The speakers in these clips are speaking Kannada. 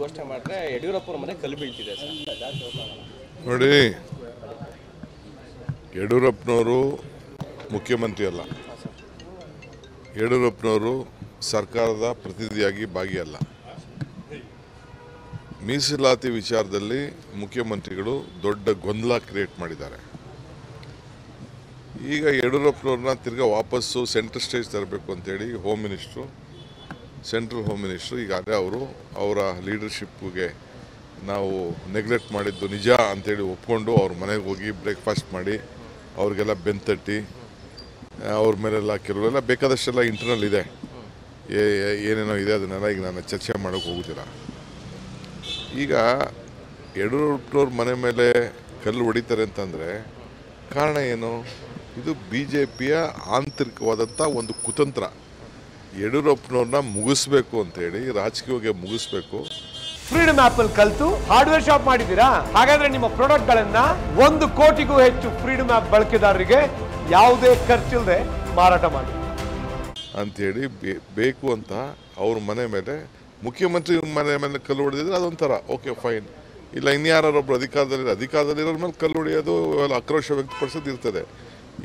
ಘೋಷಣೆ ಮಾಡಿದ್ರೆ ಯಡಿಯೂರಪ್ಪರ ಮನೆ ಕಲ್ಲು ಬೀಳ್ತಿದೆ ನೋಡಿ, ಯಡಿಯೂರಪ್ಪನವರು ಮುಖ್ಯಮಂತ್ರಿ ಅಲ್ಲ. ಯಡಿಯೂರಪ್ಪನವರು ಸರ್ಕಾರದ ಪ್ರತಿನಿಧಿಯಾಗಿ ಭಾಗಿಯಲ್ಲ. ಮೀಸಲಾತಿ ವಿಚಾರದಲ್ಲಿ ಮುಖ್ಯಮಂತ್ರಿಗಳು ದೊಡ್ಡ ಗೊಂದಲ ಕ್ರಿಯೇಟ್ ಮಾಡಿದ್ದಾರೆ. ಈಗ ಯಡಿಯೂರಪ್ಪನವ್ರನ್ನ ತಿರ್ಗಾ ವಾಪಸ್ಸು ಸೆಂಟ್ರಲ್ ಸ್ಟೇಜ್ ತರಬೇಕು ಅಂತೇಳಿ home minister central home minister ಈಗಾಗಲೇ ಅವರು ಅವರ ಲೀಡರ್ಶಿಪ್ಗೆ ನಾವು ನೆಗ್ಲೆಕ್ಟ್ ಮಾಡಿದ್ದು ನಿಜ ಅಂತೇಳಿ ಒಪ್ಕೊಂಡು ಅವ್ರ ಮನೆಗೆ ಹೋಗಿ ಬ್ರೇಕ್ಫಾಸ್ಟ್ ಮಾಡಿ, ಅವ್ರಿಗೆಲ್ಲ ಬೆಂತಟ್ಟಿ ಅವ್ರ ಮೇಲೆಲ್ಲ ಕೆಲವರೆಲ್ಲ ಬೇಕಾದಷ್ಟೆಲ್ಲ ಇಂಟರ್ನಲ್ ಇದೆ. ಏನೇನೋ ಇದೆ ಅದನ್ನೆಲ್ಲ ಈಗ ನಾನು ಚರ್ಚೆ ಮಾಡೋಕ್ಕೆ ಹೋಗುತ್ತಿಲ್ಲ ಈಗ ಯಡಿಯೂರಪ್ಪನವ್ರ ಮನೆ ಮೇಲೆ ಕಲ್ಲು ಹೊಡಿತಾರೆ ಅಂತಂದರೆ ಕಾರಣ ಏನು? ಇದು ಬಿ ಜೆ ಪಿಯ ಆಂತರಿಕವಾದಂಥ ಒಂದು ಕುತಂತ್ರ. ಯಡಿಯೂರಪ್ಪನವ್ರನ್ನ ಮುಗಿಸ್ಬೇಕು ಅಂತೇಳಿ ರಾಜಕೀಯವಾಗಿ ಮುಗಿಸ್ಬೇಕು. ಫ್ರೀಡಮ್ ಆಪ್ ಅಲ್ಲಿ ಕಲ್ತು ಹಾರ್ಡ್ವೇರ್ ಶಾಪ್ ಮಾಡಿದ್ದೀರಾ? ಹಾಗಾದ್ರೆ ನಿಮ್ಮ ಪ್ರಾಡಕ್ಟ್ ಗಳನ್ನ ಒಂದು ಕೋಟಿಗೂ ಹೆಚ್ಚು ಫ್ರೀಡಮ್ ಆಪ್ ಬಳಕೆದಾರರಿಗೆ ಯಾವುದೇ ಖರ್ಚಿಲ್ಲದೆ ಮಾರಾಟ ಮಾಡಿ. ಅಂಥೇಳಿ ಹೇಳಿ ಬೇಕು ಅಂತ ಅವ್ರ ಮನೆ ಮೇಲೆ ಮುಖ್ಯಮಂತ್ರಿ ಮನೆ ಮೇಲೆ ಕಲ್ಲು ಹೊಡೆದಿದ್ರೆ ಅದೊಂಥರ ಓಕೆ ಫೈನ್ ಇಲ್ಲ ಇನ್ಯಾರೊಬ್ರು ಅಧಿಕಾರದಲ್ಲಿ ಅಧಿಕಾರದಲ್ಲಿ ಇರೋರ ಮೇಲೆ ಕಲ್ಲು ಹೊಡೆಯೋದು ಆಕ್ರೋಶ ವ್ಯಕ್ತಪಡಿಸೋದು ಇರ್ತದೆ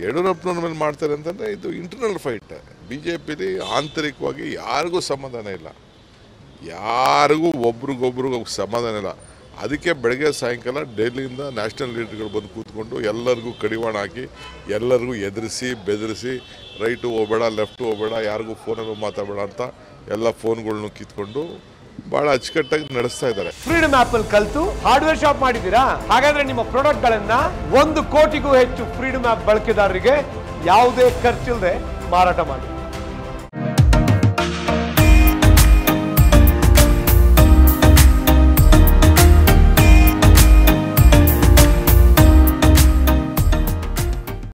ಯಡಿಯೂರಪ್ಪನವ್ರ ಮೇಲೆ ಮಾಡ್ತಾರೆ ಅಂತಂದರೆ ಇದು ಇಂಟರ್ನಲ್ ಫೈಟ್ ಬಿ ಜೆ ಪಿಲಿ ಆಂತರಿಕವಾಗಿ ಯಾರಿಗೂ ಸಮಾಧಾನ ಇಲ್ಲ. ಯಾರಿಗೂ ಒಬ್ರಿಗೊಬ್ರಿಗೂ ಸಮಾಧಾನ ಇಲ್ಲ. ಅದಕ್ಕೆ ಬೆಳಗ್ಗೆ ಸಾಯಂಕಾಲ ಡೆಲ್ಲಿಯಿಂದ ನ್ಯಾಷನಲ್ ಲೀಡರ್ಗಳು ಬಂದು ಕೂತ್ಕೊಂಡು ಎಲ್ಲರಿಗೂ ಕಡಿವಾಣ ಹಾಕಿ, ಎಲ್ಲರಿಗೂ ಎದುರಿಸಿ, ಬೆದರಿಸಿ, ರೈಟು ಹೋಗಬೇಡ, ಲೆಫ್ಟು ಹೋಗಬೇಡ, ಯಾರಿಗೂ ಫೋನಲ್ಲೂ ಮಾತಾಡಬೇಡ ಅಂತ ಎಲ್ಲ ಫೋನ್ಗಳ್ನು ಕಿತ್ಕೊಂಡು ಬಹಳ ಅಚ್ಚುಕಟ್ಟಾಗಿ ನಡೆಸ್ತಾ ಇದ್ದಾರೆ. ಫ್ರೀಡಮ್ ಆಪ್ ಅಲ್ಲಿ ಕಲ್ತು ಹಾರ್ಡ್ವೇರ್ ಶಾಪ್ ಮಾಡಿದ್ದೀರಾ? ಹಾಗಾದ್ರೆ ನಿಮ್ಮ ಪ್ರಾಡಕ್ಟ್ ಗಳನ್ನ ಒಂದು ಕೋಟಿಗೂ ಹೆಚ್ಚು ಫ್ರೀಡಮ್ ಆಪ್ ಬಳಕೆದಾರರಿಗೆ ಯಾವುದೇ ಖರ್ಚಿಲ್ಲದೆ ಮಾರಾಟ ಮಾಡಿ.